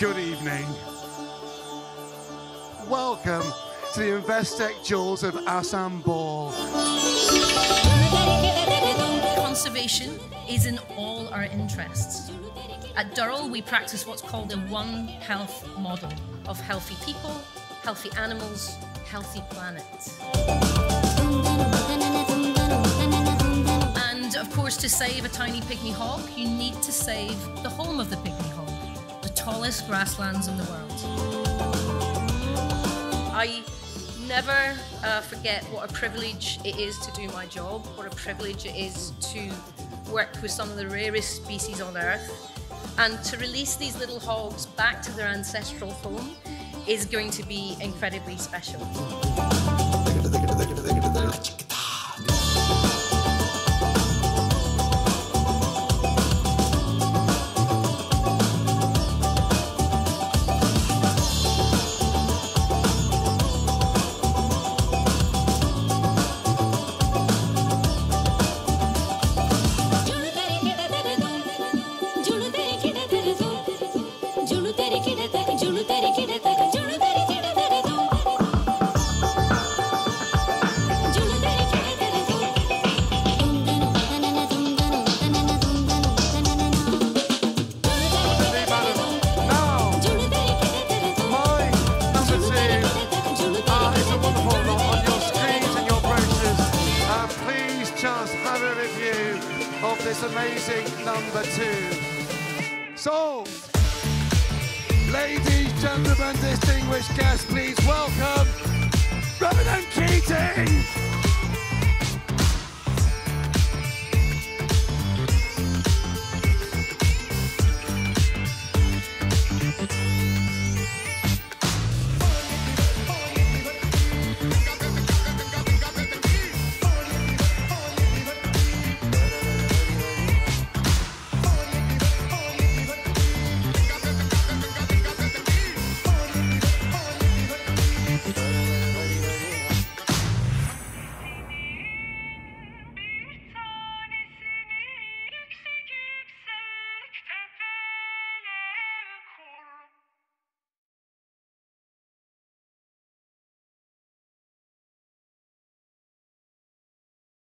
Good evening. Welcome to the Investec Jewels of Assam Ball. Conservation is in all our interests. At Durrell, we practice what's called a One Health model of healthy people, healthy animals, healthy planet. And of course, to save a tiny pygmy hog, you need to save the home of the pygmy hog, the tallest grasslands in the world. I never uh, forget what a privilege it is to do my job, what a privilege it is to work with some of the rarest species on Earth. And to release these little hogs back to their ancestral home is going to be incredibly special. Please just have a review of this amazing number two. So, ladies, gentlemen, distinguished guests, please welcome Ronan Keating.